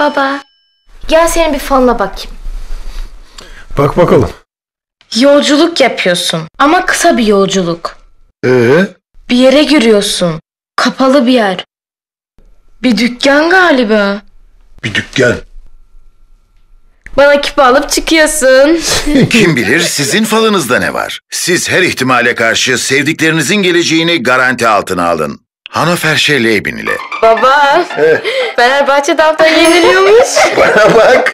Baba, gel senin bir falına bakayım. Bak bakalım. Yolculuk yapıyorsun ama kısa bir yolculuk. Ee? Bir yere giriyorsun. Kapalı bir yer. Bir dükkan galiba. Bir dükkan. Bana küpe alıp çıkıyorsun. Kim bilir sizin falınızda ne var? Siz her ihtimale karşı sevdiklerinizin geleceğini garanti altına alın. Hanover Leibin ile. Baba, Fenerbahçe hafta yeniliyormuş. Bana bak.